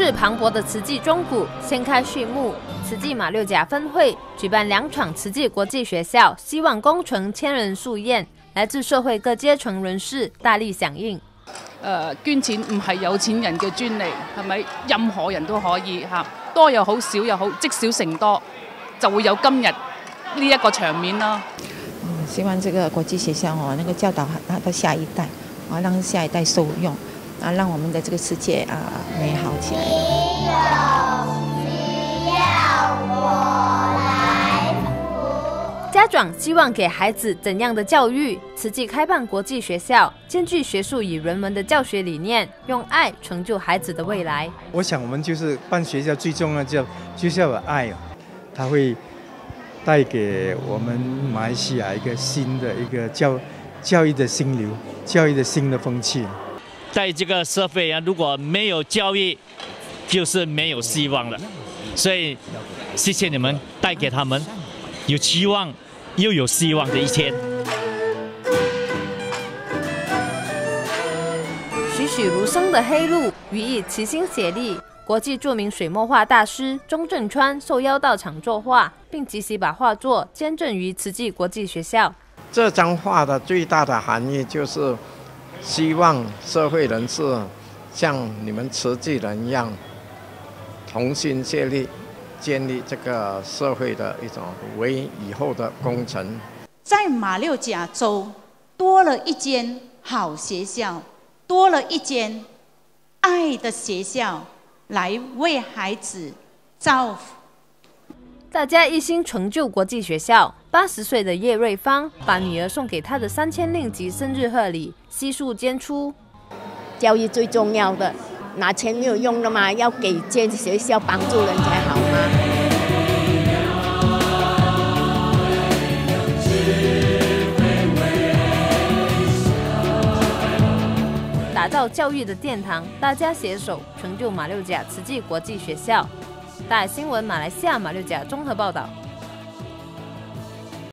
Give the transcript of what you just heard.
是磅礴的慈济中谷掀开序幕，慈济马六甲分会举办两场慈济国际学校希望工程千人素宴，来自社会各阶层人士大力响应。呃，捐钱唔系有钱人嘅专利，系咪？任何人都可以吓，多又好，少又好，积少成多，就会有今日呢一个场面咯。希望这个国际学校，呢够教导他他下一代，啊，让下一代受用。啊，让我们的这个世界啊美好起来。家长希望给孩子怎样的教育？慈济开办国际学校，兼具学术与人文的教学理念，用爱成就孩子的未来。我想，我们就是办学校，最重要，就就是要有爱，它会带给我们马来西亚一个新的一个教教育的心流，教育的新的风气。在这个社会啊，如果没有教育，就是没有希望了。所以，谢谢你们带给他们有期望又有希望的一天。栩栩如生的黑鹿寓意齐心协力。国际著名水墨画大师钟正川受邀到场作画，并及时把画作捐赠于慈济国际学校。这张画的最大的含义就是。希望社会人士像你们慈济人一样，同心协力，建立这个社会的一种为以后的工程。在马六甲州多了一间好学校，多了一间爱的学校，来为孩子造福。大家一心成就国际学校。八十岁的叶瑞芳把女儿送给他的三千令吉生日贺礼悉数捐出。教育最重要的，拿钱没有用的嘛，要给建学校、帮助人才好吗？打造教育的殿堂，大家携手成就马六甲慈济国际学校。大新闻，马来西亚、马六甲综合报道。